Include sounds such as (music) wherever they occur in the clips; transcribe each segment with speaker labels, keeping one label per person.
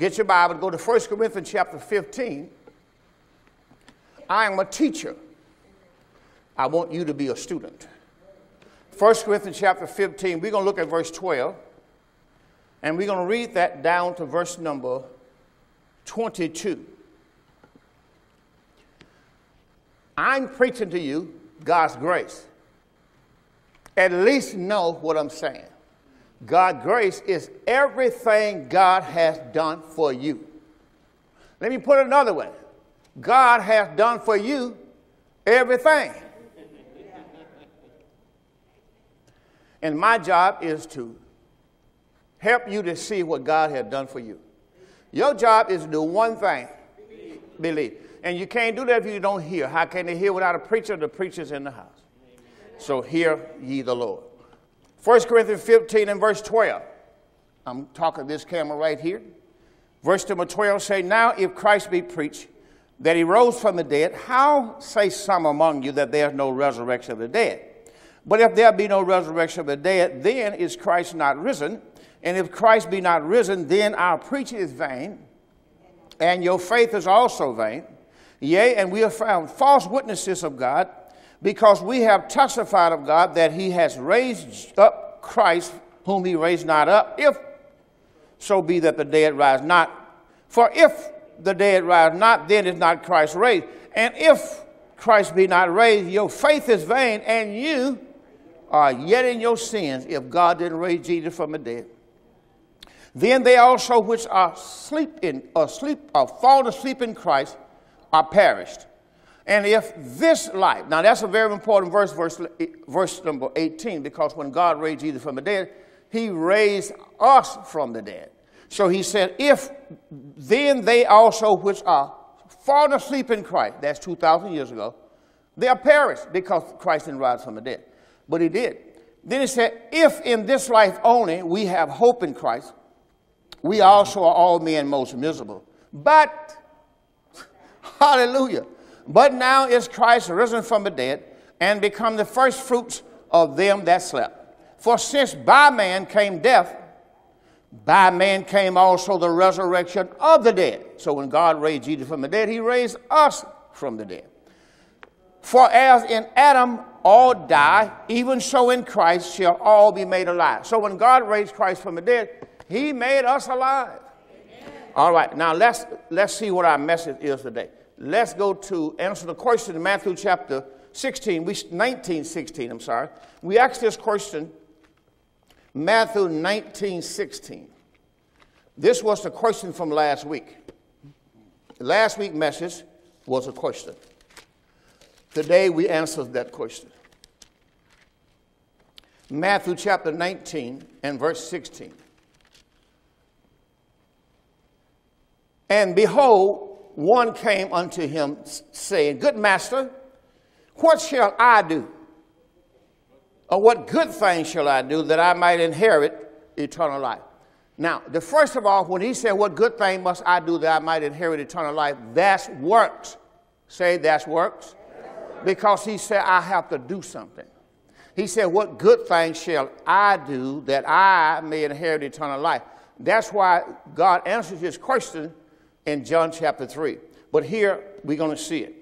Speaker 1: Get your Bible, go to 1 Corinthians chapter 15. I am a teacher. I want you to be a student. 1 Corinthians chapter 15, we're going to look at verse 12. And we're going to read that down to verse number 22. I'm preaching to you God's grace. At least know what I'm saying. God's grace is everything God has done for you. Let me put it another way God has done for you everything. And my job is to help you to see what God has done for you. Your job is to do one thing believe. And you can't do that if you don't hear. How can they hear without a preacher? The preacher's in the house. So hear ye the Lord. 1 Corinthians 15 and verse 12. I'm talking this camera right here. Verse number 12 say, Now if Christ be preached, that he rose from the dead, how say some among you that there's no resurrection of the dead? But if there be no resurrection of the dead, then is Christ not risen? And if Christ be not risen, then our preaching is vain, and your faith is also vain. Yea, and we have found false witnesses of God, because we have testified of God that he has raised up Christ, whom he raised not up, if so be that the dead rise not. For if the dead rise not, then is not Christ raised. And if Christ be not raised, your faith is vain, and you are yet in your sins if God didn't raise Jesus from the dead. Then they also which are sleep in, asleep, or fall asleep in Christ are perished. And if this life, now that's a very important verse, verse, verse number 18, because when God raised Jesus from the dead, he raised us from the dead. So he said, if then they also which are fallen asleep in Christ, that's 2,000 years ago, they are perished because Christ didn't rise from the dead. But he did. Then he said, if in this life only we have hope in Christ, we also are all men most miserable. But, (laughs) hallelujah, but now is Christ risen from the dead and become the first fruits of them that slept. For since by man came death, by man came also the resurrection of the dead. So when God raised Jesus from the dead, he raised us from the dead. For as in Adam all die, even so in Christ shall all be made alive. So when God raised Christ from the dead, he made us alive. Amen. All right, now let's, let's see what our message is today. Let's go to answer the question in Matthew chapter 16, we, 19, 16, I'm sorry. We asked this question, Matthew 19, 16. This was the question from last week. Last week's message was a question. Today we answered that question. Matthew chapter 19 and verse 16. And behold, one came unto him, saying, Good master, what shall I do? Or what good thing shall I do that I might inherit eternal life? Now, the first of all, when he said, What good thing must I do that I might inherit eternal life? That's works. Say that's works. Because he said, I have to do something. He said, What good thing shall I do that I may inherit eternal life? That's why God answers his question in John chapter 3. But here we're going to see it.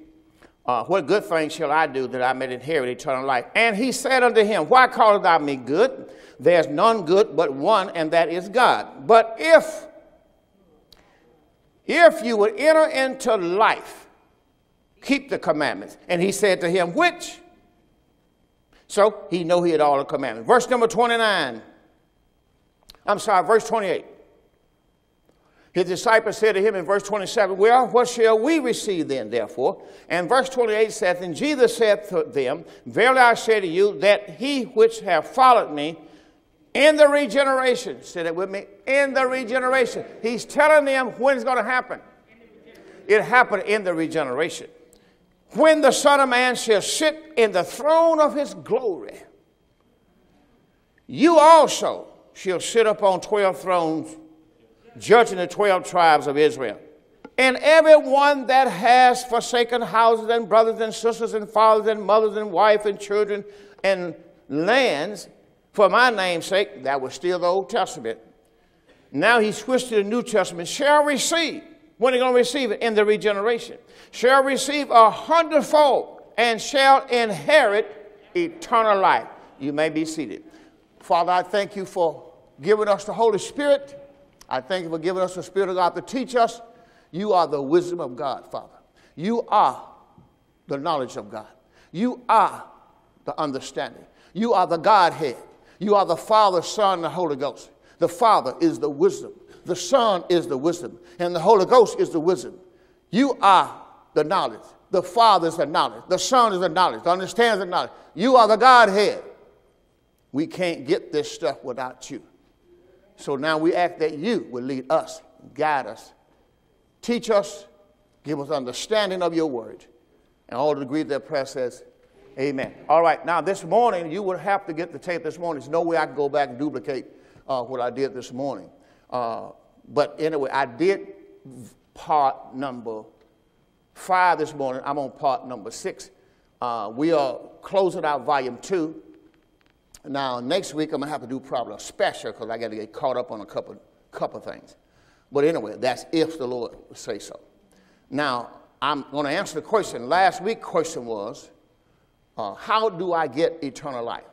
Speaker 1: Uh, what good thing shall I do that I may inherit eternal life? And he said unto him, Why callest thou me good? There's none good but one, and that is God. But if, if you would enter into life, keep the commandments. And he said to him, Which? So he know he had all the commandments. Verse number 29. I'm sorry, verse 28. His disciples said to him in verse 27, Well, what shall we receive then, therefore? And verse 28 saith, And Jesus said to them, Verily I say to you, that he which have followed me in the regeneration, say that with me, in the regeneration. He's telling them when it's going to happen. It happened in the regeneration. When the Son of Man shall sit in the throne of his glory, you also shall sit upon 12 thrones judging the 12 tribes of Israel. And everyone that has forsaken houses and brothers and sisters and fathers and mothers and wife and children and lands for my name's sake, that was still the Old Testament, Now he switched to the New Testament, shall receive. When are going to receive it? In the regeneration. Shall receive a hundredfold and shall inherit eternal life. You may be seated. Father, I thank you for giving us the Holy Spirit. I thank you for giving us the Spirit of God to teach us. You are the wisdom of God, Father. You are the knowledge of God. You are the understanding. You are the Godhead. You are the Father, Son, and the Holy Ghost. The Father is the wisdom. The Son is the wisdom. And the Holy Ghost is the wisdom. You are the knowledge. The Father is the knowledge. The Son is the knowledge. The understanding is the knowledge. You are the Godhead. We can't get this stuff without you. So now we ask that you will lead us, guide us, teach us, give us understanding of your word. And all the degree that prayer says, Amen. All right, now this morning, you would have to get the tape this morning. There's no way I can go back and duplicate uh, what I did this morning. Uh, but anyway, I did part number five this morning. I'm on part number six. Uh, we are closing out volume two. Now, next week, I'm going to have to do probably a special because I got to get caught up on a couple, couple things. But anyway, that's if the Lord say so. Now, I'm going to answer the question. Last week's question was, uh, how do I get eternal life?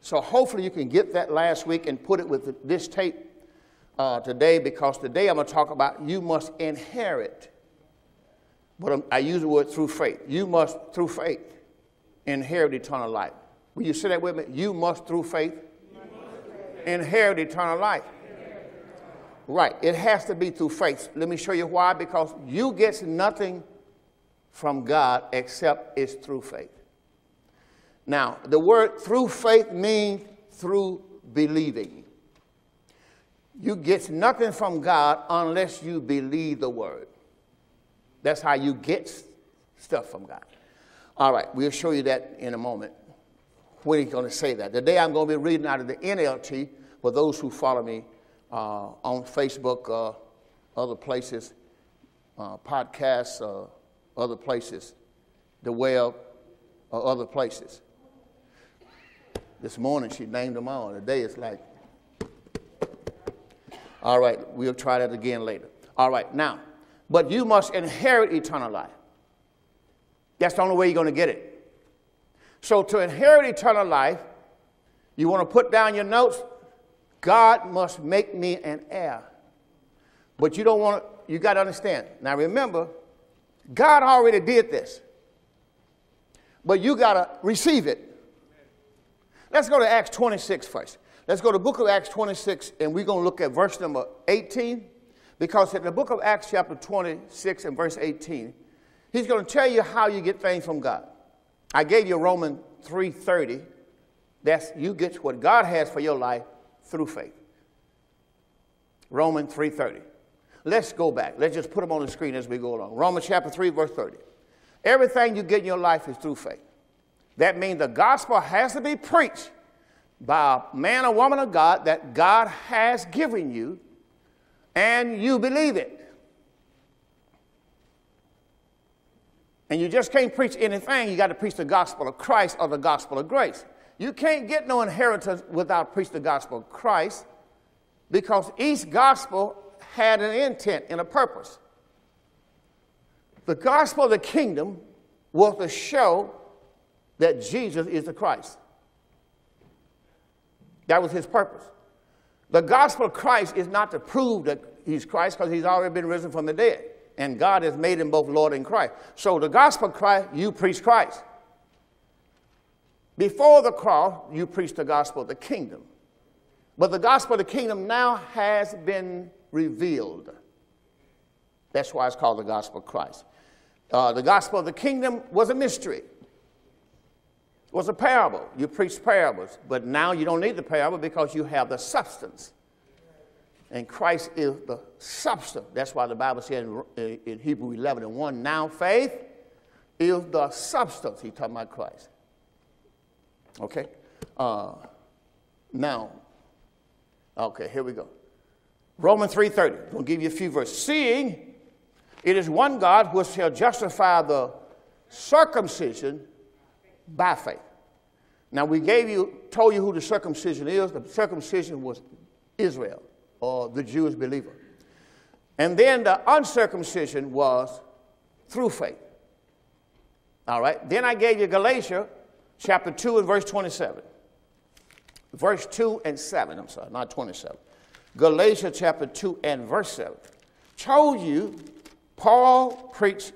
Speaker 1: So hopefully you can get that last week and put it with this tape uh, today because today I'm going to talk about you must inherit. But I'm, I use the word through faith. You must, through faith, inherit eternal life. Will you say that with me? You must, through faith, inherit eternal life. Right. It has to be through faith. Let me show you why. Because you get nothing from God except it's through faith. Now, the word through faith means through believing. You get nothing from God unless you believe the word. That's how you get stuff from God. All right, we'll show you that in a moment. When he's going to say that. Today I'm going to be reading out of the NLT for those who follow me uh, on Facebook, uh, other places, uh, podcasts, uh, other places, the web, or other places. This morning she named them all. Today it's like, all right, we'll try that again later. All right, now, but you must inherit eternal life. That's the only way you're going to get it. So to inherit eternal life, you want to put down your notes, God must make me an heir. But you don't want to, you got to understand. Now remember, God already did this. But you got to receive it. Let's go to Acts 26 first. Let's go to the book of Acts 26, and we're going to look at verse number 18. Because in the book of Acts, chapter 26 and verse 18, he's going to tell you how you get things from God. I gave you Romans 3:30. That's you get what God has for your life through faith. Romans 3:30. Let's go back. Let's just put them on the screen as we go along. Romans chapter 3, verse 30. Everything you get in your life is through faith. That means the gospel has to be preached by a man or woman of God that God has given you, and you believe it. And you just can't preach anything, you got to preach the gospel of Christ or the gospel of grace. You can't get no inheritance without preaching the gospel of Christ because each gospel had an intent and a purpose. The gospel of the kingdom was to show that Jesus is the Christ. That was his purpose. The gospel of Christ is not to prove that he's Christ because he's already been risen from the dead. And God has made him both Lord and Christ. So the gospel of Christ, you preach Christ. Before the cross, you preach the gospel of the kingdom. But the gospel of the kingdom now has been revealed. That's why it's called the gospel of Christ. Uh, the gospel of the kingdom was a mystery It was a parable. You preach parables, but now you don't need the parable because you have the substance. And Christ is the substance. That's why the Bible says in, in Hebrew 11 and 1 now faith is the substance. He's talking about Christ. Okay? Uh, now, okay, here we go. Romans 3.30. I'm going to give you a few verses. Seeing it is one God who shall justify the circumcision by faith. Now we gave you, told you who the circumcision is. The circumcision was Israel. Or the Jewish believer. And then the uncircumcision was through faith. All right. Then I gave you Galatia chapter 2 and verse 27. Verse 2 and 7, I'm sorry, not 27. Galatia chapter 2 and verse 7. Told you Paul preached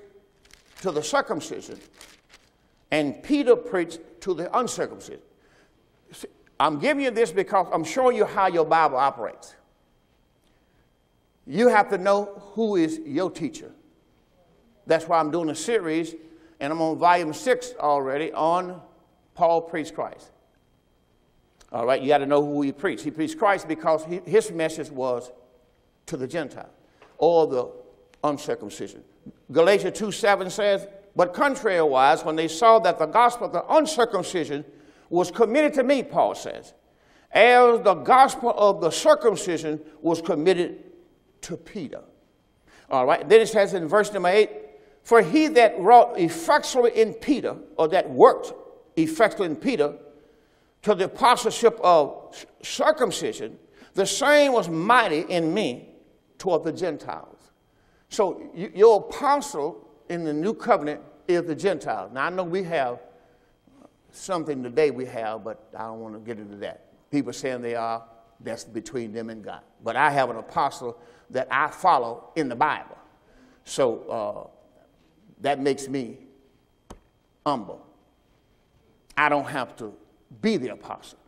Speaker 1: to the circumcision and Peter preached to the uncircumcision. I'm giving you this because I'm showing you how your Bible operates. You have to know who is your teacher. That's why I'm doing a series, and I'm on volume six already on Paul preached Christ. All right, you got to know who he preached. He preached Christ because he, his message was to the Gentile or the uncircumcision. Galatians 2 7 says, But contrariwise, when they saw that the gospel of the uncircumcision was committed to me, Paul says, as the gospel of the circumcision was committed to Peter. All right, then it says in verse number 8, For he that wrought effectually in Peter, or that worked effectually in Peter, to the apostleship of circumcision, the same was mighty in me toward the Gentiles. So your apostle in the new covenant is the Gentiles. Now I know we have something today we have, but I don't want to get into that. People saying they are, that's between them and God. But I have an apostle that I follow in the Bible. So uh, that makes me humble. I don't have to be the apostle.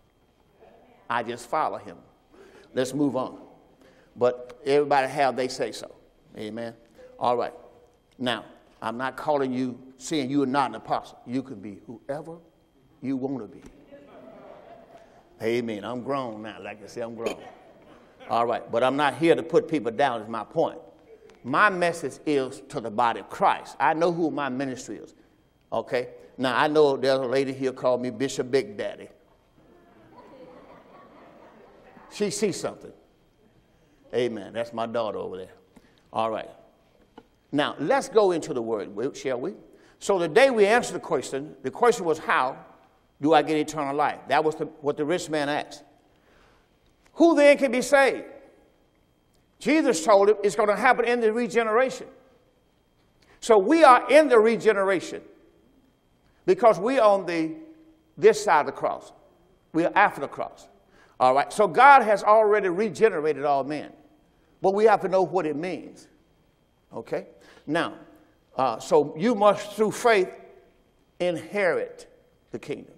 Speaker 1: I just follow him. Let's move on. But everybody have they say so. Amen. All right. Now, I'm not calling you, saying you are not an apostle. You can be whoever you want to be. Amen. I'm grown now. Like I say, I'm grown. All right. But I'm not here to put people down, is my point. My message is to the body of Christ. I know who my ministry is. Okay? Now, I know there's a lady here called me Bishop Big Daddy. She sees something. Amen. That's my daughter over there. All right. Now, let's go into the word, shall we? So, the day we answered the question, the question was, How do I get eternal life? That was the, what the rich man asked. Who then can be saved? Jesus told him it's going to happen in the regeneration. So, we are in the regeneration because we're on the this side of the cross. We are after the cross. All right. So God has already regenerated all men, but we have to know what it means. Okay. Now, uh, so you must through faith inherit the kingdom.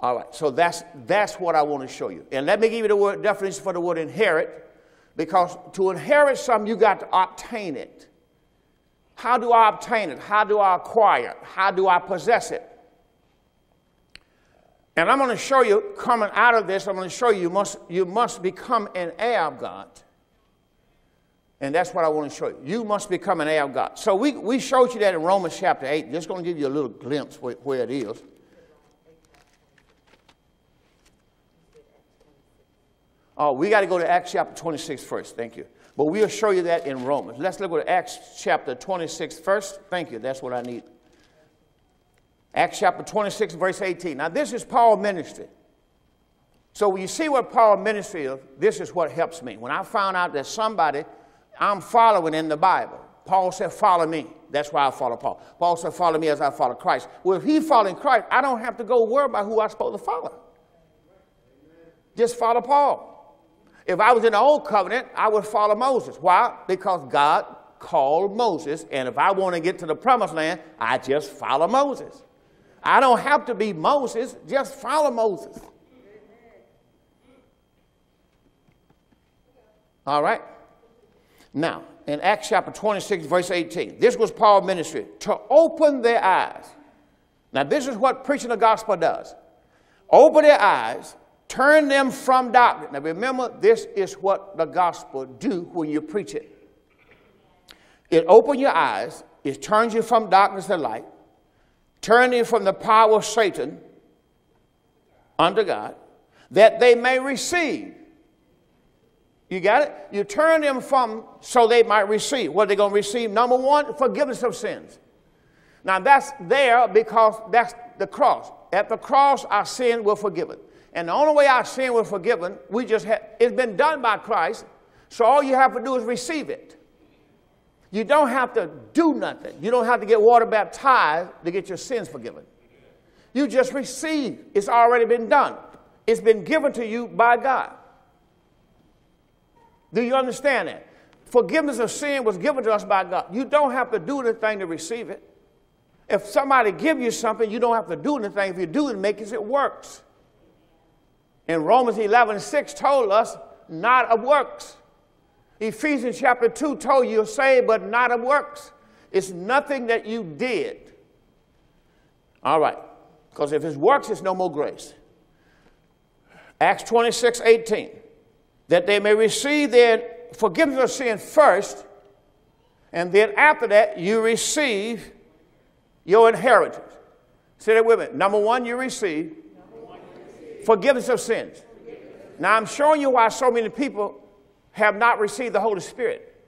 Speaker 1: All right. So that's that's what I want to show you. And let me give you the word definition for the word inherit, because to inherit something you got to obtain it. How do I obtain it? How do I acquire it? How do I possess it? And I'm going to show you, coming out of this, I'm going to show you, you must, you must become an heir of God. And that's what I want to show you. You must become an heir of God. So we, we showed you that in Romans chapter 8. Just going to give you a little glimpse where, where it is. Oh, we got to go to Acts chapter 26 first. Thank you. But we'll show you that in Romans. Let's look at Acts chapter 26 first. Thank you. That's what I need. Acts chapter 26, verse 18. Now, this is Paul's ministry. So, when you see what Paul's ministry is, this is what helps me. When I found out that somebody I'm following in the Bible, Paul said, Follow me. That's why I follow Paul. Paul said, Follow me as I follow Christ. Well, if he's following Christ, I don't have to go worry about who I'm supposed to follow. Just follow Paul. If I was in the old covenant, I would follow Moses. Why? Because God called Moses, and if I want to get to the promised land, I just follow Moses. I don't have to be Moses, just follow Moses. All right? Now, in Acts chapter 26, verse 18, this was Paul's ministry to open their eyes. Now, this is what preaching the gospel does open their eyes, turn them from darkness. Now, remember, this is what the gospel do when you preach it. It opens your eyes, it turns you from darkness to light, Turn you from the power of Satan unto God, that they may receive. You got it? You turn them from so they might receive. What are they going to receive? Number one, forgiveness of sins. Now that's there because that's the cross. At the cross, our sins were forgiven. And the only way our sin was forgiven, we just had, it's been done by Christ. So all you have to do is receive it. You don't have to do nothing. You don't have to get water baptized to get your sins forgiven. You just receive. It's already been done. It's been given to you by God. Do you understand that? Forgiveness of sin was given to us by God. You don't have to do anything to receive it. If somebody give you something, you don't have to do anything. If you do it, it, it works. And Romans 11, 6 told us, not of works. Ephesians chapter 2 told you you're saved, but not of works. It's nothing that you did. All right. Because if it's works, it's no more grace. Acts 26, 18. That they may receive their forgiveness of sin first, and then after that, you receive your inheritance. Say that with me. Number one, you receive, one, you receive. Forgiveness of sins. Now, I'm showing you why so many people have not received the Holy Spirit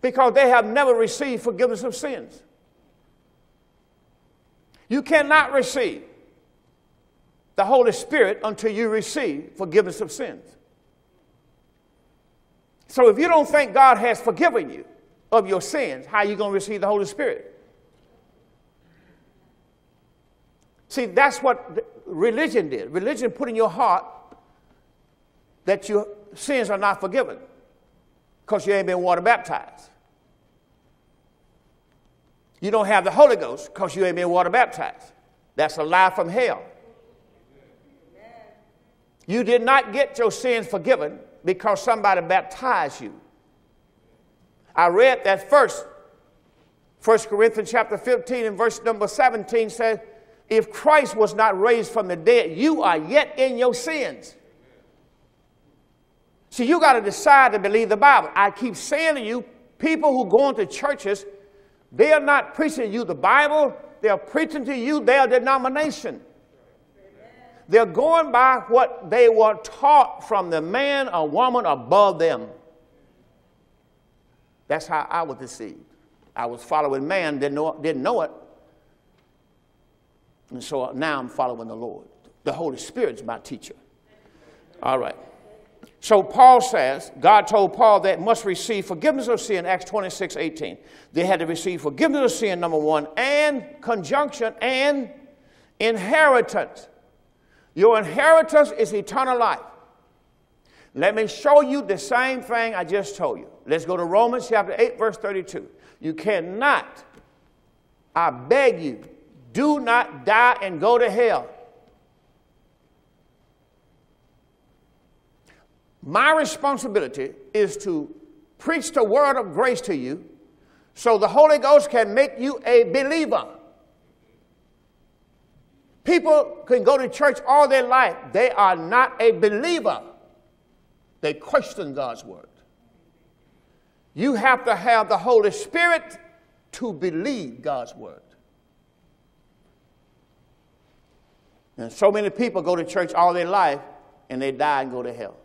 Speaker 1: because they have never received forgiveness of sins. You cannot receive the Holy Spirit until you receive forgiveness of sins. So if you don't think God has forgiven you of your sins, how are you going to receive the Holy Spirit? See, that's what religion did. Religion put in your heart that your sins are not forgiven because you ain't been water baptized. You don't have the Holy Ghost because you ain't been water baptized. That's a lie from hell. You did not get your sins forgiven because somebody baptized you. I read that first. 1 Corinthians chapter 15 and verse number 17 says, If Christ was not raised from the dead, you are yet in your sins. See, you got to decide to believe the Bible. I keep saying to you, people who go into churches, they are not preaching you the Bible, they are preaching to you their denomination. They're going by what they were taught from the man or woman above them. That's how I was deceived. I was following man, didn't know, didn't know it. And so now I'm following the Lord. The Holy Spirit's my teacher. All right. So Paul says, God told Paul that must receive forgiveness of sin, Acts 26, 18. They had to receive forgiveness of sin, number one, and conjunction and inheritance. Your inheritance is eternal life. Let me show you the same thing I just told you. Let's go to Romans chapter 8, verse 32. You cannot, I beg you, do not die and go to hell. My responsibility is to preach the word of grace to you so the Holy Ghost can make you a believer. People can go to church all their life, they are not a believer. They question God's word. You have to have the Holy Spirit to believe God's word. And so many people go to church all their life and they die and go to hell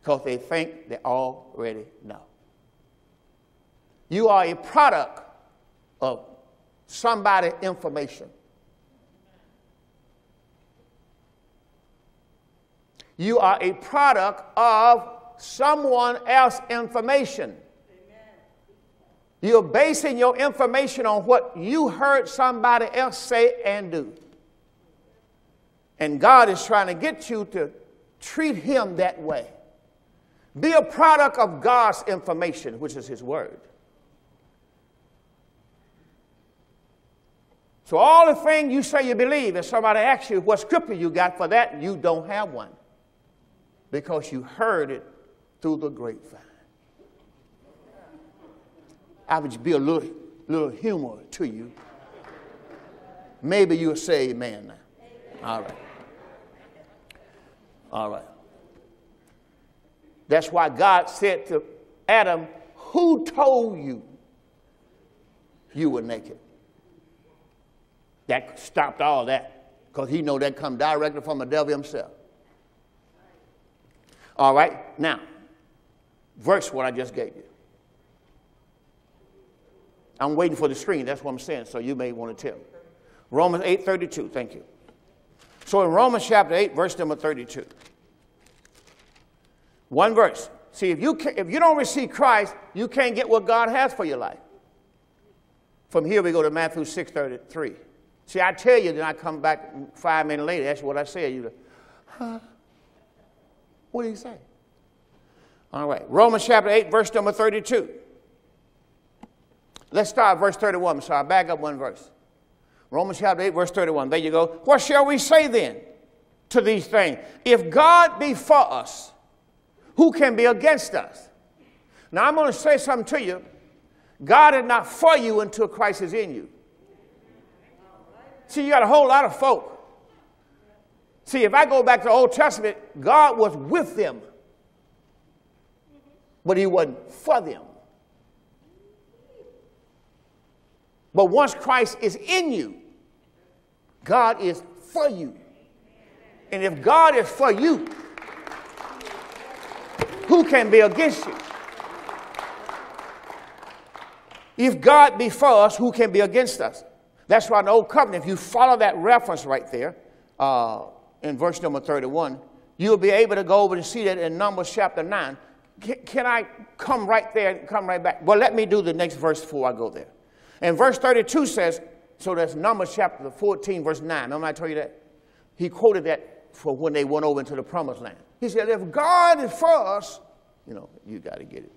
Speaker 1: because they think they already know. You are a product of somebody's information. You are a product of someone else's information. You're basing your information on what you heard somebody else say and do. And God is trying to get you to treat Him that way. Be a product of God's information, which is His Word. So, all the things you say you believe, and somebody asks you what scripture you got for that, you don't have one because you heard it through the grapevine. I would be a little, little humor to you. Maybe you'll say amen now. All right. All right. That's why God said to Adam, Who told you you were naked? That stopped all that because he know that come directly from the devil himself. All right, now, verse what I just gave you. I'm waiting for the screen. That's what I'm saying. So you may want to tell. Romans 8 32. Thank you. So in Romans chapter 8, verse number 32. One verse. See, if you, can, if you don't receive Christ, you can't get what God has for your life. From here, we go to Matthew 6.33. See, I tell you, then I come back five minutes later. That's what I said. You huh? What do you say? All right. Romans chapter 8, verse number 32. Let's start verse 31. So I back up one verse. Romans chapter 8, verse 31. There you go. What shall we say then to these things? If God be for us, who can be against us? Now I'm going to say something to you. God is not for you until Christ is in you. See, you got a whole lot of folk. See, if I go back to the Old Testament, God was with them, but He wasn't for them. But once Christ is in you, God is for you. And if God is for you, who can be against you? If God be for us, who can be against us? That's why in the Old Covenant, if you follow that reference right there uh, in verse number 31, you'll be able to go over and see that in Numbers chapter 9. Can, can I come right there and come right back? Well, let me do the next verse before I go there. And verse 32 says, so that's Numbers chapter 14, verse 9. Remember I told you that? He quoted that for when they went over into the promised land. He said, if God is for us, you know, you got to get it.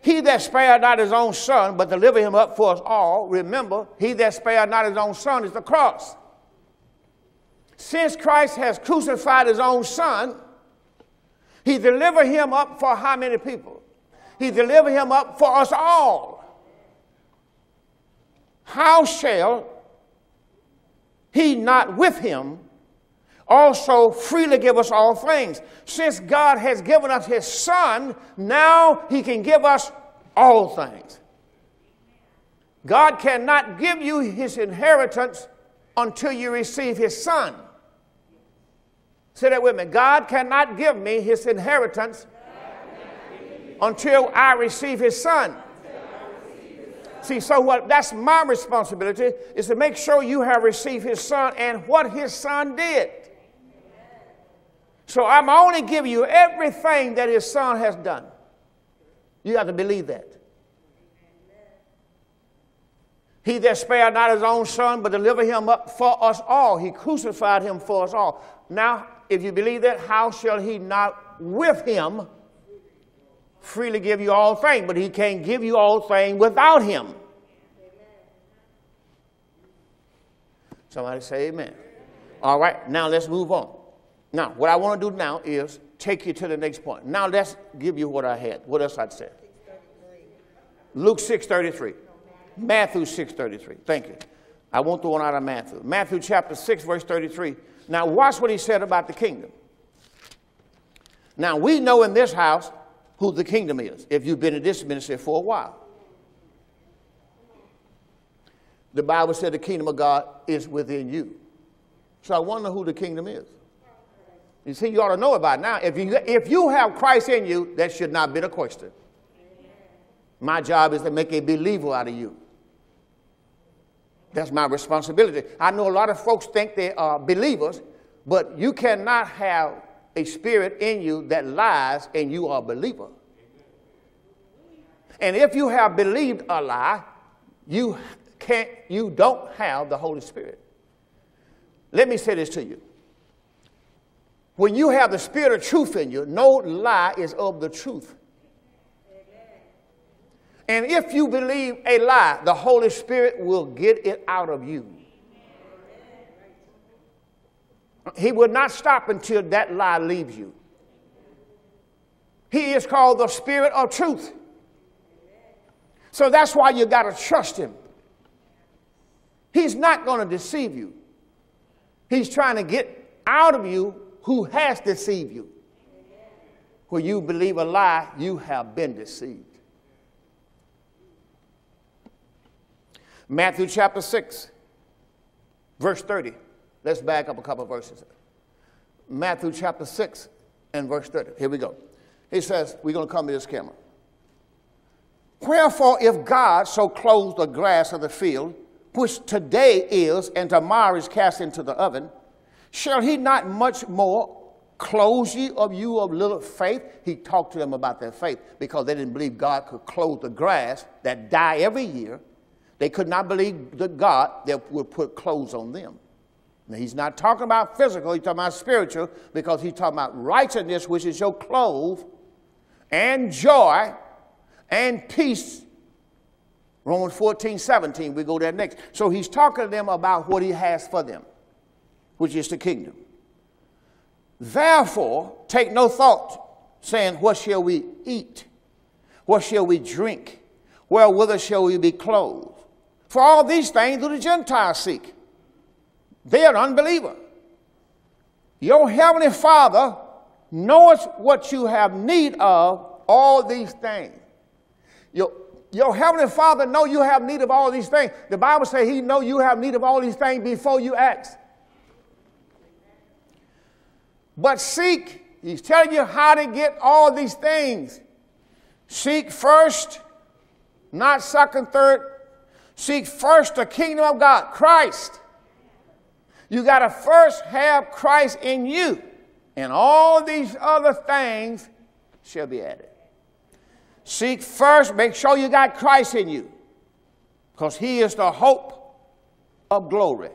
Speaker 1: He that spared not his own son, but delivered him up for us all, remember, he that spared not his own son is the cross. Since Christ has crucified his own son, he delivered him up for how many people? He delivered him up for us all how shall he not with him also freely give us all things? Since God has given us his son, now he can give us all things. God cannot give you his inheritance until you receive his son. Say that with me. God cannot give me his inheritance until I receive his son. See, so what that's my responsibility is to make sure you have received his son and what his son did. So I'm only giving you everything that his son has done. You have to believe that. He that spared not his own son, but delivered him up for us all. He crucified him for us all. Now, if you believe that, how shall he not with him freely give you all things, but he can't give you all things without him. Somebody say amen. All right, now let's move on. Now, what I want to do now is take you to the next point. Now let's give you what I had. What else I'd said? Luke 6.33. Matthew 6.33. Thank you. I want the one out of Matthew. Matthew chapter 6, verse 33. Now watch what he said about the kingdom. Now we know in this house who the kingdom is if you've been in this ministry for a while. The Bible said the kingdom of God is within you. So I wonder who the kingdom is. You see, you ought to know about it now. If you, if you have Christ in you, that should not be a question. My job is to make a believer out of you. That's my responsibility. I know a lot of folks think they are believers, but you cannot have a spirit in you that lies and you are a believer. And if you have believed a lie, you can't you don't have the Holy Spirit. Let me say this to you. When you have the spirit of truth in you, no lie is of the truth. And if you believe a lie, the Holy Spirit will get it out of you. He will not stop until that lie leaves you. He is called the Spirit of truth. So that's why you got to trust Him. He's not going to deceive you. He's trying to get out of you who has deceived you. When you believe a lie, you have been deceived. Matthew chapter 6, verse 30. Let's back up a couple verses. Matthew chapter 6 and verse 30. Here we go. He says, We're going to come to this camera. Wherefore, if God so clothes the grass of the field, which today is and tomorrow is cast into the oven, shall he not much more Close ye of you of little faith. He talked to them about their faith because they didn't believe God could clothe the grass that die every year. They could not believe the God that would put clothes on them. Now, he's not talking about physical, he's talking about spiritual because he's talking about righteousness, which is your clothes, and joy and peace. Romans 14, 17, we go there next. So he's talking to them about what he has for them, which is the kingdom. Therefore, take no thought, saying, What shall we eat? What shall we drink? Wherewith shall we be clothed? For all these things do the Gentiles seek. They are unbeliever. Your heavenly Father knows what you have need of, all these things. Your, your heavenly Father know you have need of all these things. The Bible says he know you have need of all these things before you ask. But seek, he's telling you how to get all these things. Seek first, not second, third. Seek first the kingdom of God, Christ. You got to first have Christ in you, and all these other things shall be added. Seek first, make sure you got Christ in you, because He is the hope of glory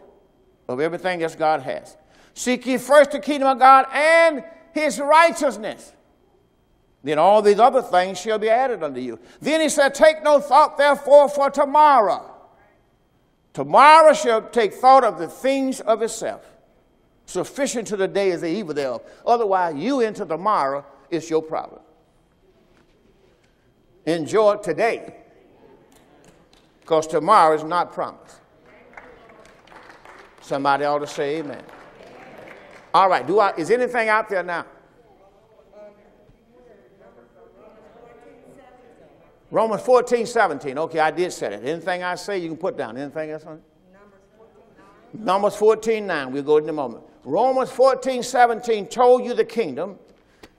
Speaker 1: of everything that God has. Seek ye first the kingdom of God and his righteousness. Then all these other things shall be added unto you. Then he said, Take no thought, therefore, for tomorrow. Tomorrow shall take thought of the things of itself. Sufficient to the day is the evil thereof. Otherwise, you into tomorrow is your problem. Enjoy today, because tomorrow is not promised. Somebody ought to say amen. All right. Do I, is anything out there now? Romans 14, 17. Okay, I did say it. Anything I say, you can put down. Anything else on it? Numbers 14, 9. We'll go in a moment. Romans 14, 17 told you the kingdom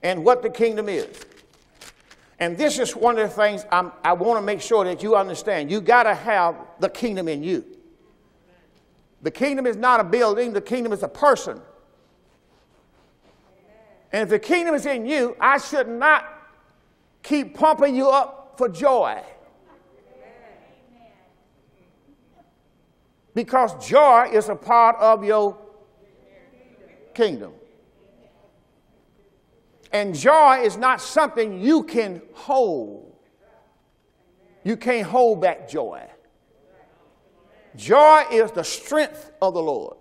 Speaker 1: and what the kingdom is. And this is one of the things I'm, i want to make sure that you understand. You got to have the kingdom in you. The kingdom is not a building, the kingdom is a person. And if the kingdom is in you, I should not keep pumping you up for joy. Because joy is a part of your kingdom. And joy is not something you can hold. You can't hold back joy. Joy is the strength of the Lord.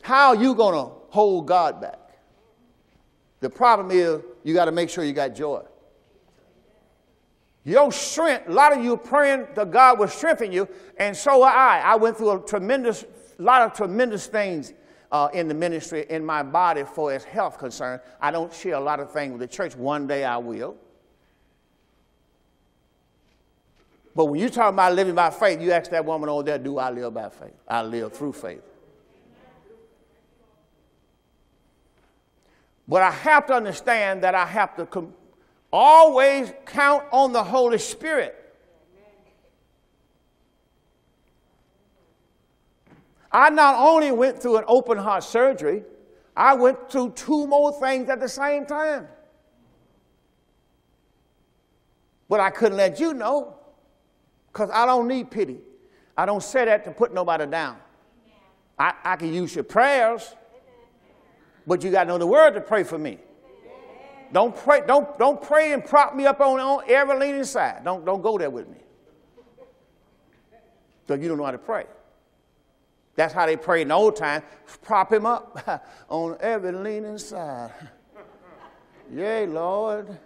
Speaker 1: How are you going to hold God back. The problem is you got to make sure you got joy. Your strength, a lot of you praying that God will strengthen you, and so I. I went through a tremendous, lot of tremendous things uh, in the ministry in my body for as health concern. I don't share a lot of things with the church. One day I will. But when you talk about living by faith, you ask that woman over there, do I live by faith? I live through faith. But I have to understand that I have to com- always count on the Holy Spirit. I not only went through an open heart surgery, I went through two more things at the same time. But I couldn't let you know because I don't need pity. I don't say that to put nobody down. I, I can use your prayers, but you got to know the word to pray for me. Don't pray, don't, don't pray and prop me up on, on every leaning side. Don't, don't go there with me. So you don't know how to pray. That's how they prayed in the old time. Prop him up (laughs) on every leaning side. (laughs) Yay, Lord.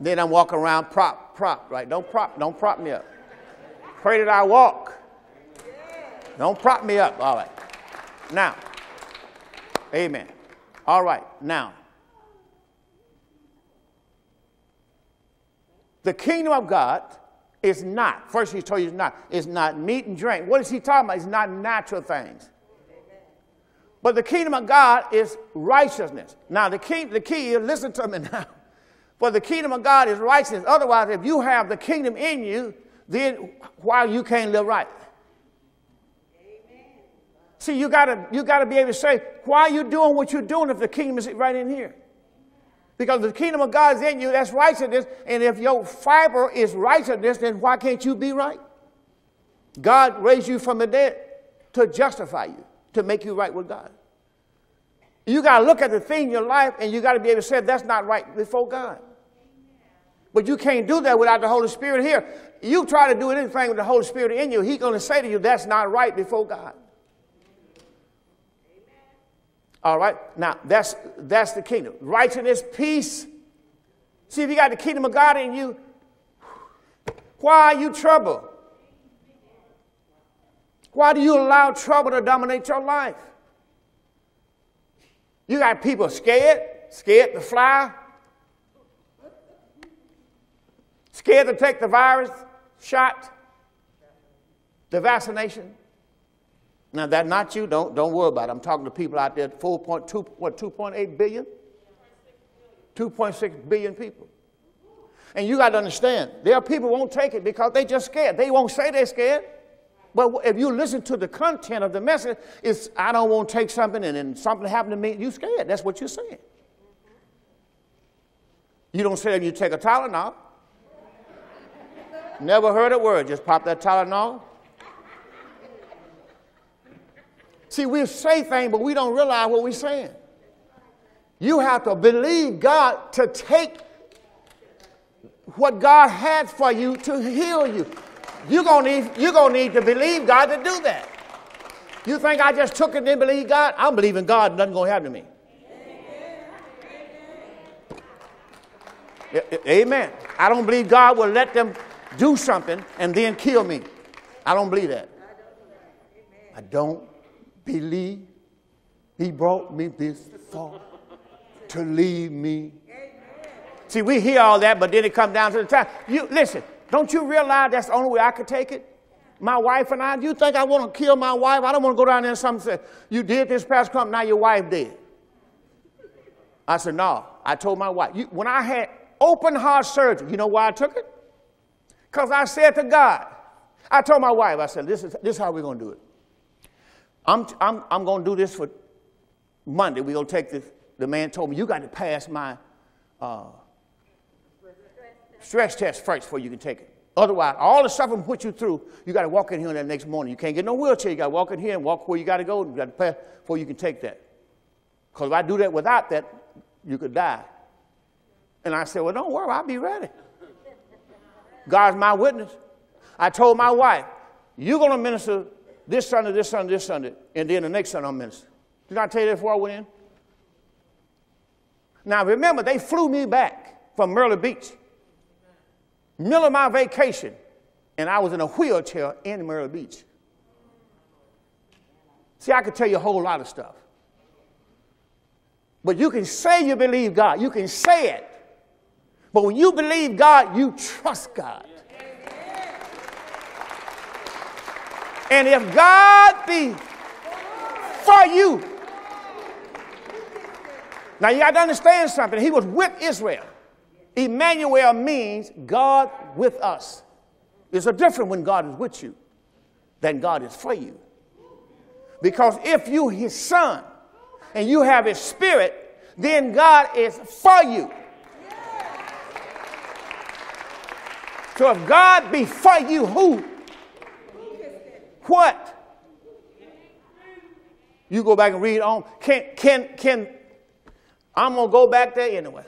Speaker 1: Then I'm walking around prop, prop, right? Don't prop, don't prop me up. Pray that I walk. Don't prop me up. All right. Now, Amen. All right, now. The kingdom of God is not, first he told you it's not, it's not meat and drink. What is he talking about? It's not natural things. But the kingdom of God is righteousness. Now, the key, the key is, listen to me (laughs) now. For the kingdom of God is righteousness. Otherwise, if you have the kingdom in you, then why you can't live right? See, you gotta, you gotta be able to say, why are you doing what you're doing if the kingdom is right in here? Because the kingdom of God is in you, that's righteousness. And if your fiber is righteousness, then why can't you be right? God raised you from the dead to justify you, to make you right with God. You got to look at the thing in your life and you got to be able to say that's not right before God. But you can't do that without the Holy Spirit here. You try to do anything with the Holy Spirit in you, He's going to say to you, that's not right before God. All right? Now, that's, that's the kingdom. Righteousness, peace. See, if you got the kingdom of God in you, why are you troubled? Why do you allow trouble to dominate your life? You got people scared, scared to fly, scared to take the virus shot, the vaccination. Now, that not you, don't, don't worry about it. I'm talking to people out there, 4.2, what, 2.8 billion? 2.6 billion people. And you got to understand, there are people won't take it because they just scared. They won't say they're scared. But if you listen to the content of the message, it's I don't want to take something and then something happened to me, you scared. That's what you're saying. You don't say you take a Tylenol. Never heard a word. Just pop that Tylenol. See, we say things, but we don't realize what we're saying. You have to believe God to take what God has for you to heal you. You're going to need, you're gonna need to believe God to do that. You think I just took it and didn't believe God? I'm believing God, nothing going to happen to me. Amen. I don't believe God will let them do something and then kill me. I don't believe that. I don't believe He brought me this far to leave me. See, we hear all that, but then it comes down to the time. You listen. Don't you realize that's the only way I could take it? My wife and I, do you think I want to kill my wife? I don't want to go down there and something say, you did this past come, now your wife dead. I said, no. I told my wife, when I had open heart surgery, you know why I took it? Because I said to God, I told my wife, I said, this is, this is how we're going to do it. I'm, I'm, I'm going to do this for Monday. We're going to take this. The man told me, you got to pass my uh, stress test first before you can take it. Otherwise, all the will put you through, you got to walk in here that next morning. You can't get no wheelchair. You got to walk in here and walk where you got to go. You got to pass before you can take that. Because if I do that without that, you could die. And I said, well, don't worry, I'll be ready. God's my witness. I told my wife, you're going to minister this Sunday, this Sunday, this Sunday, and then the next Sunday I'm minister. Did I tell you that before I went in? Now remember, they flew me back from Myrtle Beach middle of my vacation, and I was in a wheelchair in Myrtle Beach. See, I could tell you a whole lot of stuff. But you can say you believe God, you can say it. But when you believe God, you trust God. And if God be for you, now you got to understand something. He was with Israel. Emmanuel means God with us. It's a different when God is with you than God is for you. Because if you his son and you have his spirit, then God is for you. So if God be for you, who? What? You go back and read on. Can can can I'm gonna go back there anyway.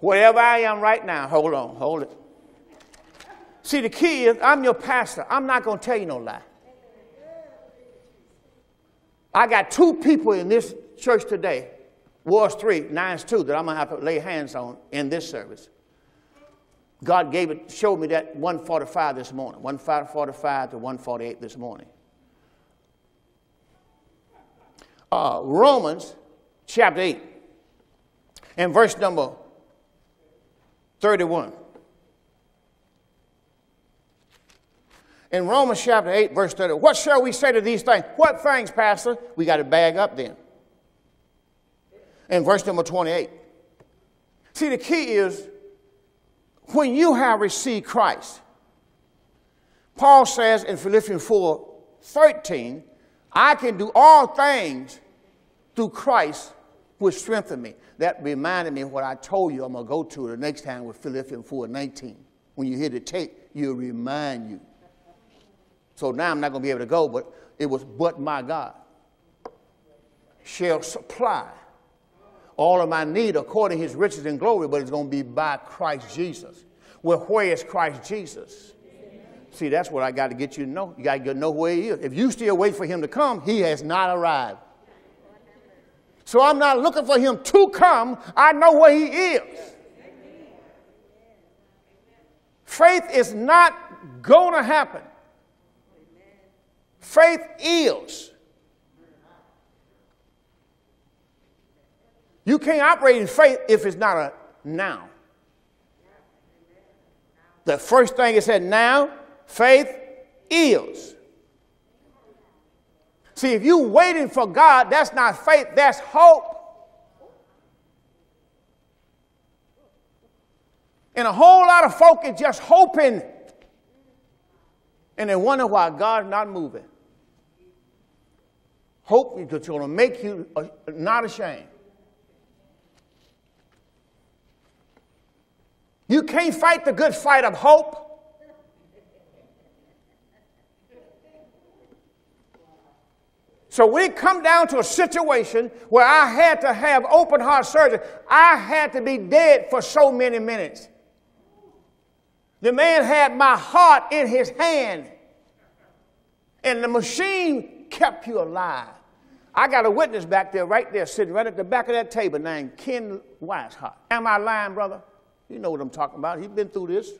Speaker 1: Wherever I am right now, hold on, hold it. See, the key is I'm your pastor. I'm not going to tell you no lie. I got two people in this church today, was three, nine's two, that I'm going to have to lay hands on in this service. God gave it, showed me that 145 this morning, 145 to 148 this morning. Uh, Romans chapter 8 and verse number 31. In Romans chapter 8, verse 30, what shall we say to these things? What things, Pastor? We got to bag up then. In verse number 28. See, the key is when you have received Christ, Paul says in Philippians 4 13, I can do all things through Christ which strengthen me. That reminded me of what I told you I'm going to go to the next time with Philippians 4 19. When you hear the tape, he'll remind you. So now I'm not going to be able to go, but it was, but my God shall supply all of my need according to his riches and glory, but it's going to be by Christ Jesus. Well, where is Christ Jesus? See, that's what I got to get you to know. You got to know where he is. If you still wait for him to come, he has not arrived. So I'm not looking for him to come. I know where he is. Faith is not going to happen. Faith is. You can't operate in faith if it's not a now. The first thing it said now, faith is. See, if you're waiting for God, that's not faith, that's hope. And a whole lot of folk is just hoping and they wonder why God's not moving. Hope is going to make you uh, not ashamed. You can't fight the good fight of hope. So when it come down to a situation where I had to have open heart surgery, I had to be dead for so many minutes. The man had my heart in his hand, and the machine kept you alive. I got a witness back there, right there, sitting right at the back of that table named Ken Weishart. Am I lying, brother? You know what I'm talking about. He's been through this.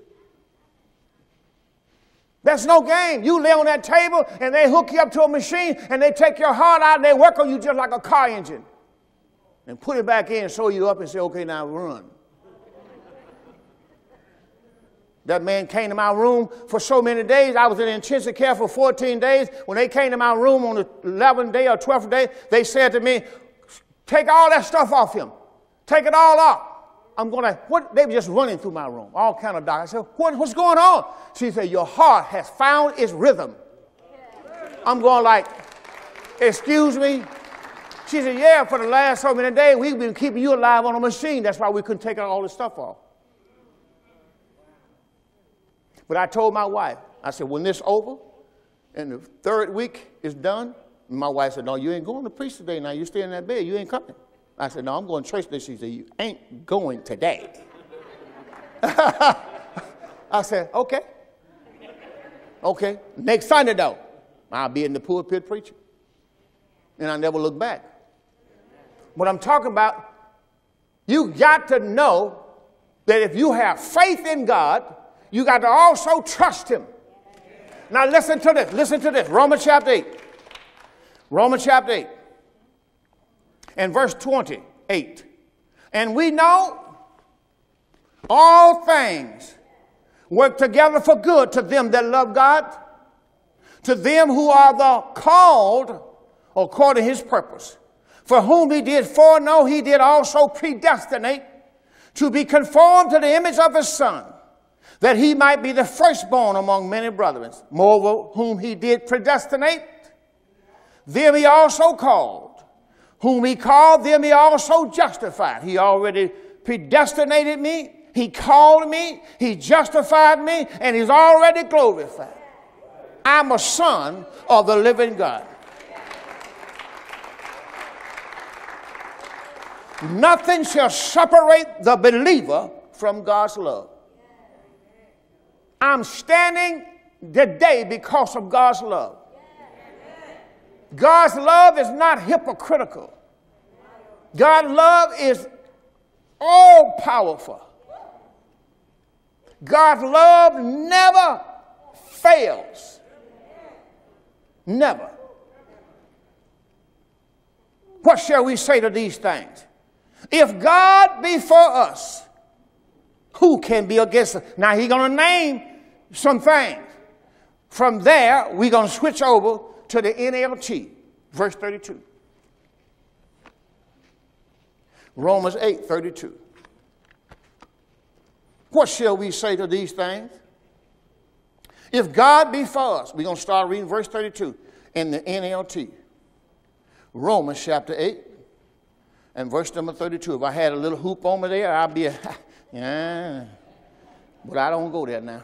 Speaker 1: That's no game. You lay on that table and they hook you up to a machine and they take your heart out and they work on you just like a car engine and put it back in, sew you up, and say, okay, now run. That man came to my room for so many days. I was in intensive care for 14 days. When they came to my room on the 11th day or 12th day, they said to me, Take all that stuff off him. Take it all off. I'm going to, what? They were just running through my room, all kind of doctors. I said, what, what's going on? She said, your heart has found its rhythm. I'm going like, excuse me? She said, yeah, for the last so many days, we've been keeping you alive on a machine. That's why we couldn't take all this stuff off. But I told my wife, I said, when this over and the third week is done, my wife said, no, you ain't going to preach today now. You stay in that bed. You ain't coming. I said, No, I'm going to church this. She said, You ain't going today. (laughs) I said, Okay. Okay. Next Sunday, though, I'll be in the pulpit preaching. And I never look back. What I'm talking about, you got to know that if you have faith in God, you got to also trust Him. Now, listen to this. Listen to this. Romans chapter 8. Romans chapter 8 and verse 28. And we know all things work together for good to them that love God, to them who are the called according to his purpose. For whom he did foreknow, he did also predestinate to be conformed to the image of his son, that he might be the firstborn among many brethren. Moreover, whom he did predestinate, them he also called. Whom he called, them he also justified. He already predestinated me, he called me, he justified me, and he's already glorified. I'm a son of the living God. Nothing shall separate the believer from God's love. I'm standing today because of God's love. God's love is not hypocritical. God's love is all powerful. God's love never fails. Never. What shall we say to these things? If God be for us, who can be against us? Now he's going to name some things. From there, we're going to switch over to the NLT, verse 32. Romans 8 32. What shall we say to these things? If God be for us, we're going to start reading verse 32 in the NLT. Romans chapter 8 and verse number 32. If I had a little hoop on over there, I'd be a, (laughs) yeah. But I don't go there now.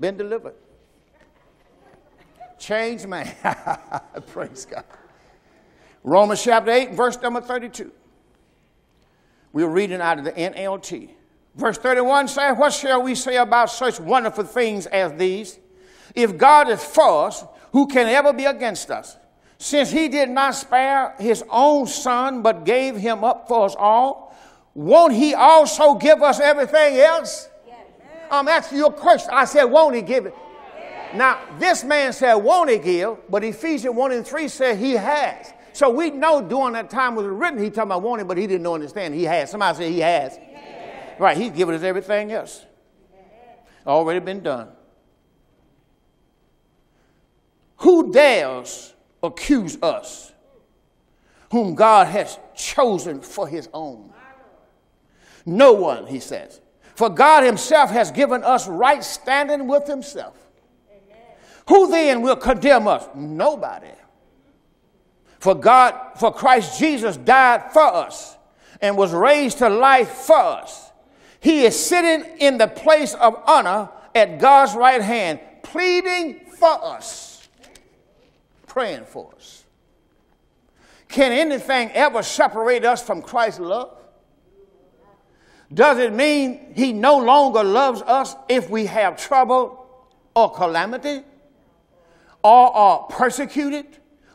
Speaker 1: Been delivered. Changed man. (laughs) Praise God. Romans chapter 8, verse number 32. We're reading out of the NLT. Verse 31 says, What shall we say about such wonderful things as these? If God is for us, who can ever be against us? Since he did not spare his own son, but gave him up for us all, won't he also give us everything else? I'm asking you a question. I said, won't he give it? Now, this man said, won't he give? But Ephesians 1 and 3 said he has. So we know during that time was written, he talking about wanting, but he didn't know understand. He has. Somebody said he has. He has. Right, he's given us everything else. Already been done. Who dares accuse us, whom God has chosen for his own? No one, he says. For God himself has given us right standing with himself. Who then will condemn us? Nobody. For God, for Christ Jesus died for us and was raised to life for us. He is sitting in the place of honor at God's right hand, pleading for us, praying for us. Can anything ever separate us from Christ's love? Does it mean he no longer loves us if we have trouble or calamity? Or are persecuted,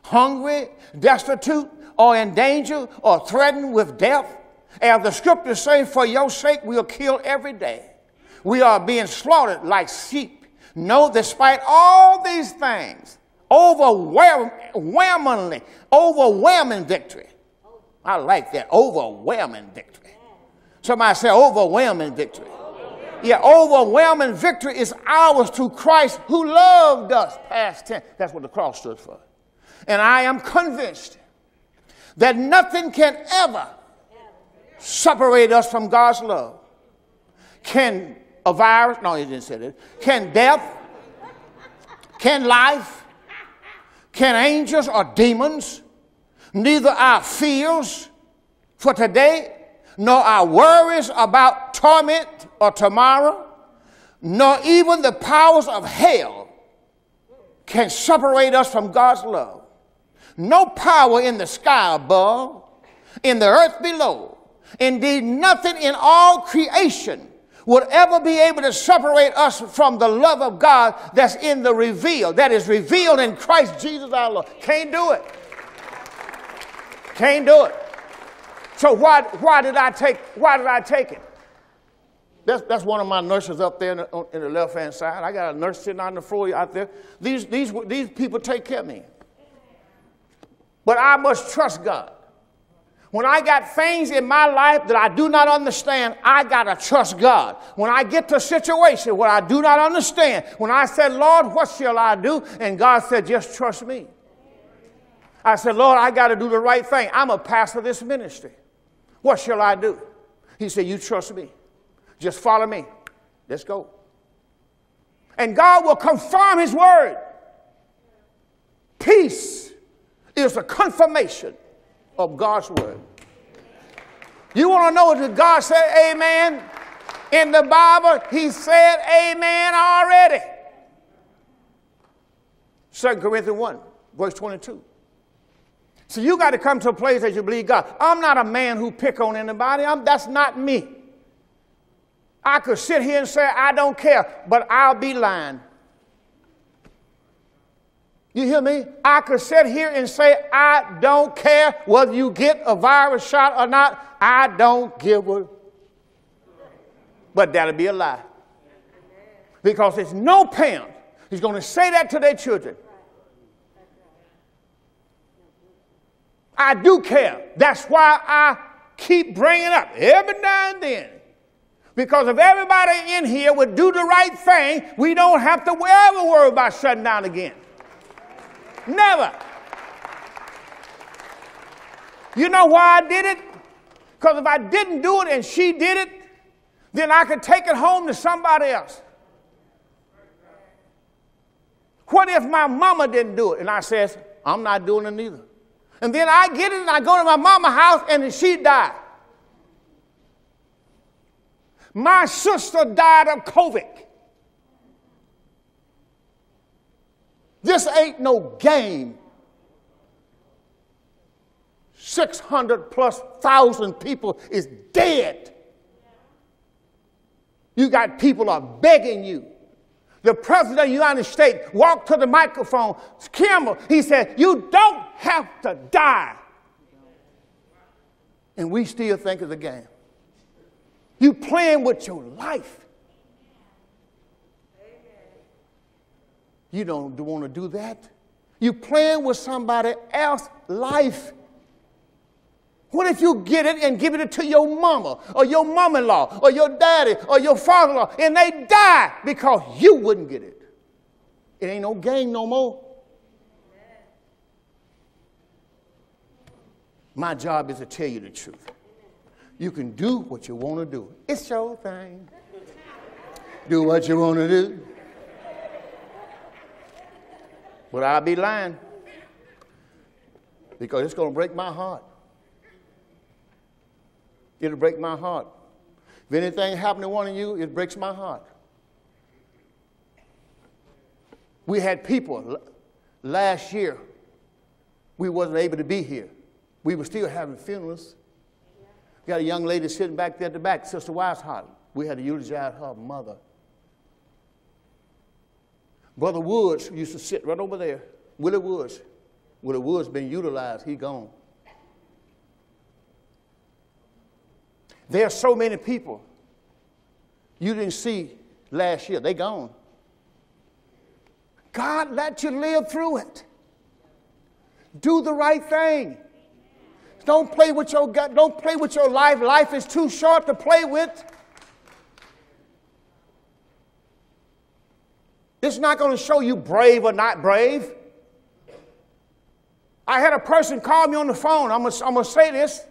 Speaker 1: hungry, destitute, or in danger, or threatened with death. As the scriptures say, for your sake we'll kill every day. We are being slaughtered like sheep. No, despite all these things, overwhelmingly, overwhelming victory. I like that, overwhelming victory. Somebody say overwhelming victory. Yeah, overwhelming victory is ours through Christ who loved us. Past tense. That's what the cross stood for. And I am convinced that nothing can ever separate us from God's love. Can a virus, no, he didn't say that. Can death, can life, can angels or demons, neither our fears for today nor our worries about torment or tomorrow, nor even the powers of hell can separate us from God's love. No power in the sky above, in the earth below, indeed, nothing in all creation would ever be able to separate us from the love of God that's in the reveal, that is revealed in Christ Jesus our Lord. Can't do it. Can't do it. So why, why did I take why did I take it? That's, that's one of my nurses up there in the, in the left hand side. I got a nurse sitting on the floor out there. These, these, these people take care of me. But I must trust God. When I got things in my life that I do not understand, I got to trust God. When I get to a situation where I do not understand, when I said, Lord, what shall I do? And God said, just trust me. I said, Lord, I got to do the right thing. I'm a pastor of this ministry. What shall I do? He said, You trust me. Just follow me. Let's go. And God will confirm His word. Peace is a confirmation of God's word. You want to know what God said, Amen? In the Bible, He said, Amen already. 2 Corinthians 1, verse 22. So you got to come to a place that you believe God. I'm not a man who pick on anybody. I'm, that's not me. I could sit here and say, I don't care, but I'll be lying. You hear me? I could sit here and say, I don't care whether you get a virus shot or not. I don't give a. But that'll be a lie. Because there's no parent who's going to say that to their children. I do care. That's why I keep bringing up every now and then. Because if everybody in here would do the right thing, we don't have to ever worry about shutting down again. Never. You know why I did it? Because if I didn't do it and she did it, then I could take it home to somebody else. What if my mama didn't do it? And I says, I'm not doing it either. And then I get it and I go to my mama's house and she died. My sister died of COVID. This ain't no game. 600 plus thousand people is dead. You got people are begging you. The president of the United States walked to the microphone, Kimmel, he said, You don't have to die. And we still think it's a game. You playing with your life. You don't want to do that. You playing with somebody else's life. What if you get it and give it to your mama or your mom-in-law or your daddy or your father-in-law and they die because you wouldn't get it? It ain't no game no more. My job is to tell you the truth. You can do what you want to do. It's your thing. do what you want to do. But I'll be lying because it's going to break my heart. It'll break my heart. If anything happened to one of you, it breaks my heart. We had people last year, we wasn't able to be here. We were still having funerals. Got a young lady sitting back there at the back, Sister Weishart. We had to eulogize her mother. Brother Woods used to sit right over there. Willie Woods. Willie Woods been utilized. He gone. There are so many people you didn't see last year. They gone. God let you live through it. Do the right thing. Don't play with your gut. Don't play with your life. Life is too short to play with. It's not going to show you brave or not brave. I had a person call me on the phone. I'm going to say this.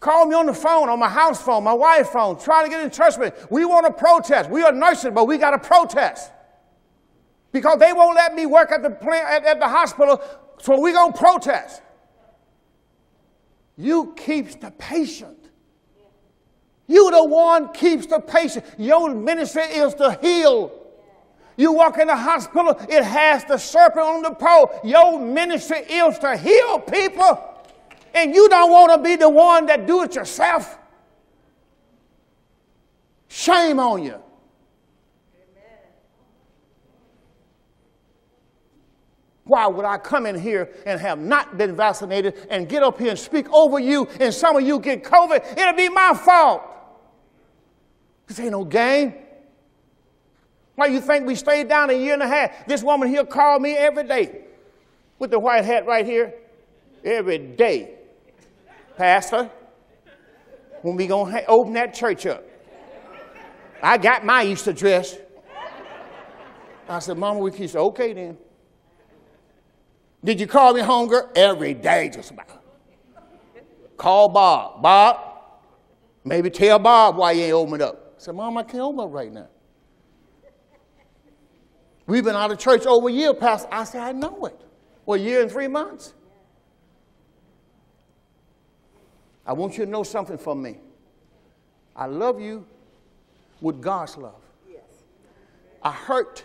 Speaker 1: Call me on the phone, on my house phone, my wife's phone, trying to get in touch with me. We want to protest. We are nurses, but we got to protest. Because they won't let me work at the, at, at the hospital, so we're going to protest. You keeps the patient. You the one keeps the patient. Your ministry is to heal. You walk in the hospital, it has the serpent on the pole. Your ministry is to heal people. And you don't want to be the one that do it yourself. Shame on you. Why would I come in here and have not been vaccinated and get up here and speak over you and some of you get COVID? It'll be my fault. This ain't no game. Why you think we stayed down a year and a half? This woman here called me every day with the white hat right here. Every day. Pastor, when we going to open that church up? I got my Easter dress. I said, Mama, we can say, okay then. Did you call me hunger? Every day, just about. Call Bob. Bob, maybe tell Bob why you ain't opened up. I said, Mom, I can't open up right now. We've been out of church over a year Pastor. I said, I know it. Well, a year and three months. I want you to know something from me. I love you with God's love. Yes. I hurt.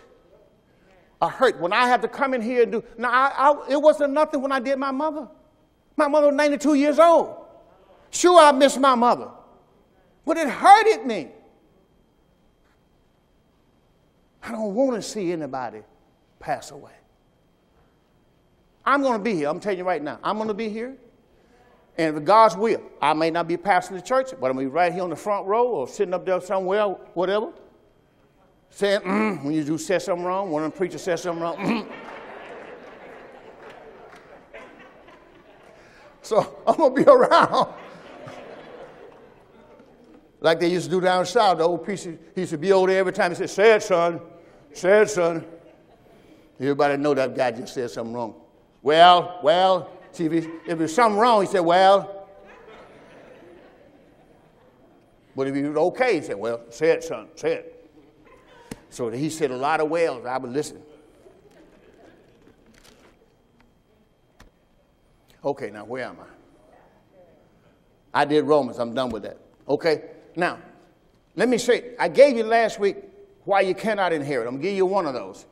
Speaker 1: I hurt when I had to come in here and do. Now, I, I, it wasn't nothing when I did my mother. My mother was 92 years old. Sure, I miss my mother, but it hurted me. I don't want to see anybody pass away. I'm going to be here. I'm telling you right now. I'm going to be here. And if God's will, I may not be pastor of the church, but I'm going to be right here on the front row or sitting up there somewhere, whatever, saying, mm, when you do say something wrong, one of the preachers says something wrong. Mm. (laughs) so I'm going to be around. (laughs) like they used to do down south, the old preacher, he used to be over there every time he said, say it, son. Said, son. Everybody know that guy just said something wrong. Well, well, see, if, he, if there's something wrong, he said, well. But if he was okay, he said, well, say it, son, say it. So he said a lot of wells. I would listen. Okay, now where am I? I did Romans. I'm done with that. Okay, now let me say, I gave you last week why you cannot inherit. I'm going to give you one of those.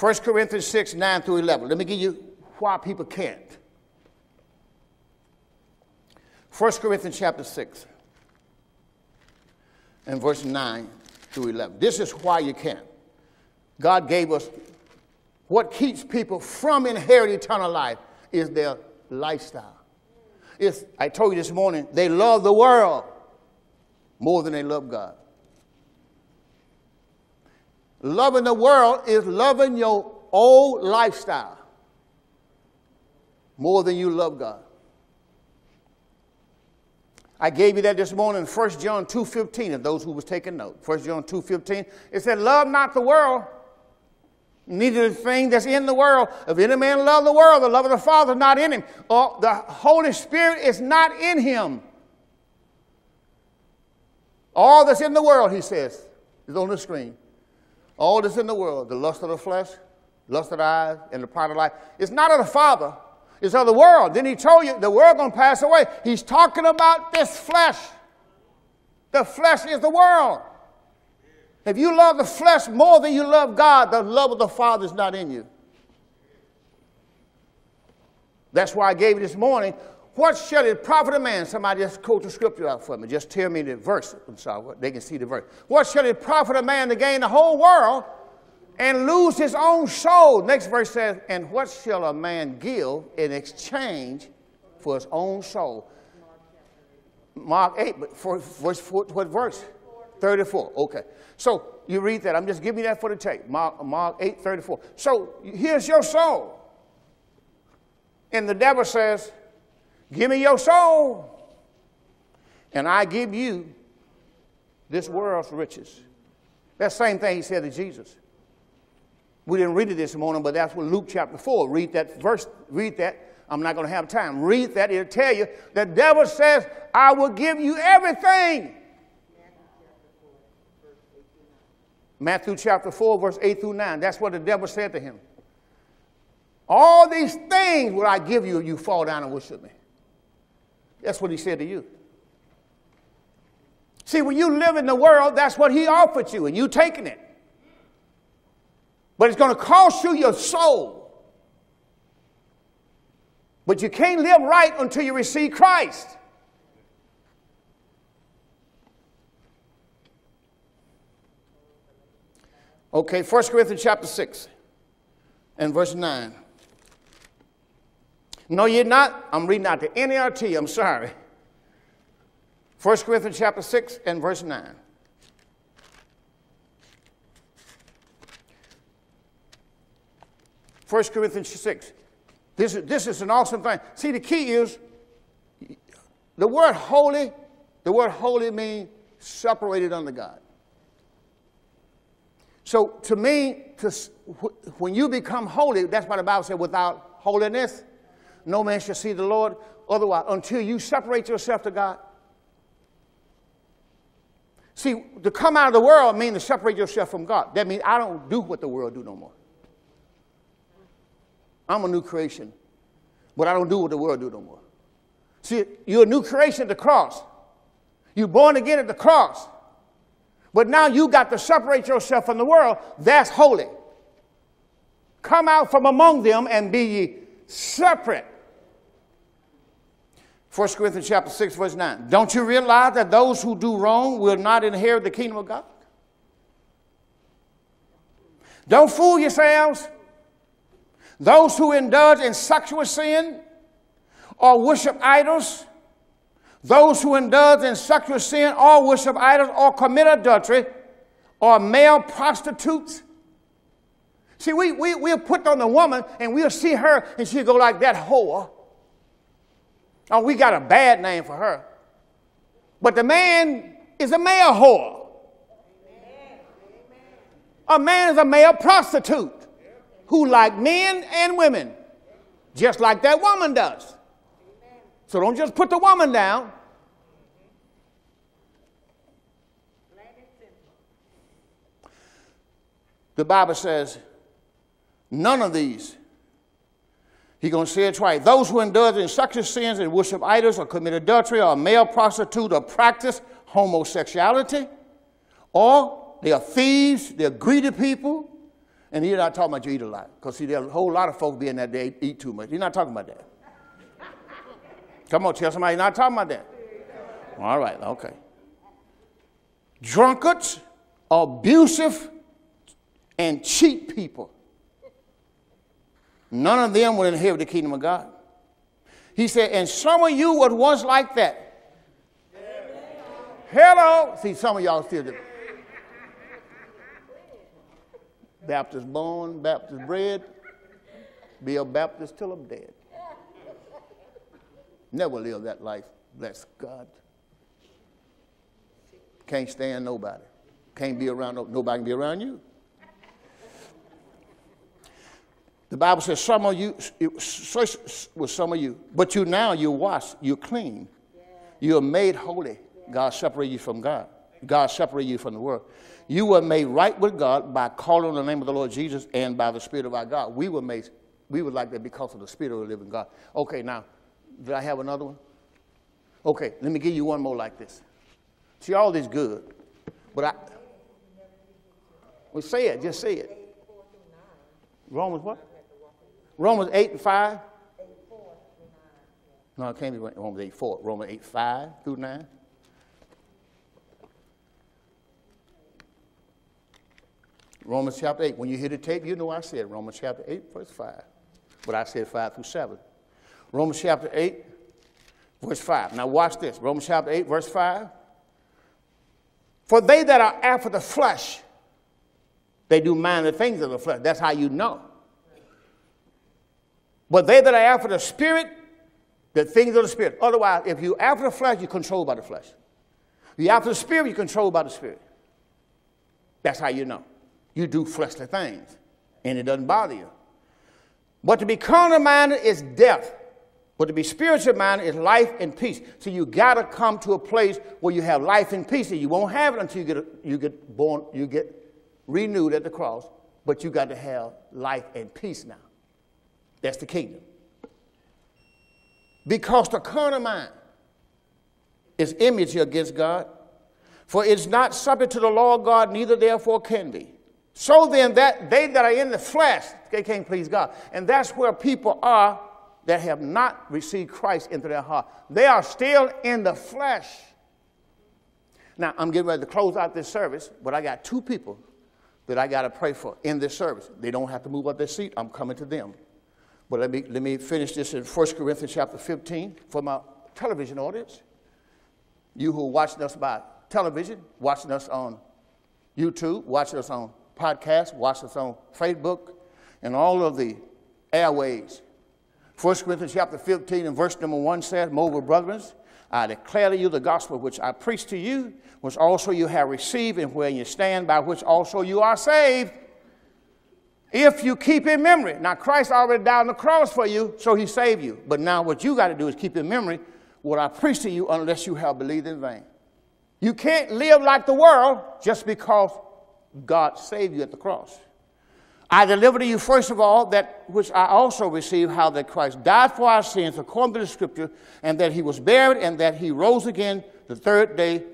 Speaker 1: 1 Corinthians 6, 9 through 11. Let me give you why people can't. 1 Corinthians chapter 6 and verse 9 through 11. This is why you can't. God gave us what keeps people from inheriting eternal life is their lifestyle. It's, I told you this morning, they love the world more than they love God. Loving the world is loving your old lifestyle more than you love God. I gave you that this morning, 1 John 2.15, of those who was taking note. 1 John 2.15, it said, love not the world, neither the thing that's in the world. If any man love the world, the love of the Father is not in him. Or the Holy Spirit is not in him. All that's in the world, he says, is on the screen. All that's in the world, the lust of the flesh, lust of the eyes, and the pride of life, is not of the Father, it's of the world. Then he told you the world going to pass away. He's talking about this flesh. The flesh is the world. If you love the flesh more than you love God, the love of the Father is not in you. That's why I gave you this morning. What shall it profit a man? Somebody just quote the scripture out for me. Just tell me the verse. I'm sorry, they can see the verse. What shall it profit a man to gain the whole world and lose his own soul. Next verse says, And what shall a man give in exchange for his own soul? Mark 8, but for, verse, what verse? 34. Okay. So you read that. I'm just giving that for the tape. Mark, Mark 8, 34. So here's your soul. And the devil says, Give me your soul, and I give you this world's riches. That same thing he said to Jesus. We didn't read it this morning, but that's what Luke chapter 4. Read that verse, read that. I'm not going to have time. Read that. It'll tell you the devil says, I will give you everything. Matthew chapter 4, verse 8 through 9. That's what the devil said to him. All these things will I give you if you fall down and worship me. That's what he said to you. See, when you live in the world, that's what he offered you, and you taking it. But it's going to cost you your soul. But you can't live right until you receive Christ. Okay, 1 Corinthians chapter 6 and verse 9. No, you're not. I'm reading out the NRT. I'm sorry. 1 Corinthians chapter 6 and verse 9. 1 Corinthians 6. This is, this is an awesome thing. See, the key is the word holy, the word holy means separated unto God. So to me, to, when you become holy, that's why the Bible said, without holiness, no man shall see the Lord. Otherwise, until you separate yourself to God. See, to come out of the world means to separate yourself from God. That means I don't do what the world do no more. I'm a new creation, but I don't do what the world do no more. See, you're a new creation at the cross. You're born again at the cross. But now you got to separate yourself from the world. That's holy. Come out from among them and be ye separate. 1 Corinthians chapter 6, verse 9. Don't you realize that those who do wrong will not inherit the kingdom of God? Don't fool yourselves. Those who indulge in sexual sin or worship idols, those who indulge in sexual sin or worship idols or commit adultery or male prostitutes. See, we, we, we'll put on the woman and we'll see her and she'll go like that whore. Oh, we got a bad name for her. But the man is a male whore. A man is a male prostitute who like men and women, just like that woman does. So don't just put the woman down. The Bible says, none of these. He's going to say it twice. Those who indulge in sexual sins and worship idols or commit adultery or male prostitute or practice homosexuality, or they are thieves, they're greedy people. And he's not talking about you eat a lot. Because see, there's a whole lot of folks being that they eat too much. He's not talking about that. Come on, tell somebody he's not talking about that. All right, okay. Drunkards, abusive, and cheat people. None of them will inherit the kingdom of God. He said, and some of you were once like that. Hello. See, some of y'all still do. Baptist born, Baptist bred, be a Baptist till I'm dead. Never live that life, bless God. Can't stand nobody. Can't be around, nobody can be around you. The Bible says some of you, with some of you, but you now you're washed, you're clean, you're made holy. God separated you from God. God separated you from the world. You were made right with God by calling on the name of the Lord Jesus and by the Spirit of our God. We were made, we were like that because of the Spirit of the living God. Okay, now, did I have another one? Okay, let me give you one more like this. See, all this good, but I, well, say it, just say it. Romans what? Romans 8 and 5? No, it can't be Romans 8 4. Romans 8 5 through 9. Romans chapter 8. When you hear the tape, you know I said Romans chapter 8, verse 5. But I said 5 through 7. Romans chapter 8, verse 5. Now watch this. Romans chapter 8, verse 5. For they that are after the flesh, they do mind the things of the flesh. That's how you know. But they that are after the spirit, the things of the spirit. Otherwise, if you after the flesh, you're controlled by the flesh. If you after the spirit, you're controlled by the spirit. That's how you know. You do fleshly things, and it doesn't bother you. But to be carnal minded is death. But to be spiritual minded is life and peace. So you got to come to a place where you have life and peace. And you won't have it until you get, you get born, you get renewed at the cross. But you got to have life and peace now. That's the kingdom. Because the carnal mind is enmity against God, for it's not subject to the law of God, neither therefore can be. So then, that they that are in the flesh, they can't please God. And that's where people are that have not received Christ into their heart. They are still in the flesh. Now, I'm getting ready to close out this service, but I got two people that I got to pray for in this service. They don't have to move up their seat. I'm coming to them. But let me, let me finish this in 1 Corinthians chapter 15 for my television audience. You who are watching us by television, watching us on YouTube, watching us on podcast, watch us on Facebook, and all of the airways. 1 Corinthians chapter 15 and verse number 1 says, Moreover, brethren, I declare to you the gospel which I preached to you, which also you have received, and where you stand, by which also you are saved if you keep in memory. Now, Christ already died on the cross for you, so he saved you. But now, what you got to do is keep in memory what I preached to you unless you have believed in vain. You can't live like the world just because God saved you at the cross. I deliver to you, first of all, that which I also received, how that Christ died for our sins according to the Scripture, and that he was buried, and that he rose again the third day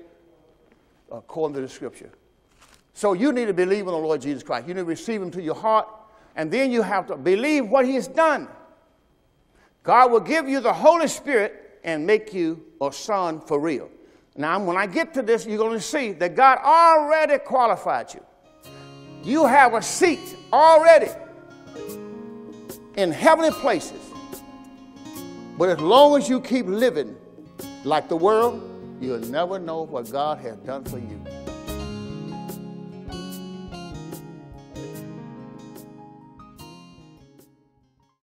Speaker 1: according to the Scripture. So you need to believe in the Lord Jesus Christ. You need to receive him to your heart, and then you have to believe what he has done. God will give you the Holy Spirit and make you a son for real. Now, when I get to this, you're going to see that God already qualified you. You have a seat already in heavenly places. But as long as you keep living like the world, you'll never know what God has done for you.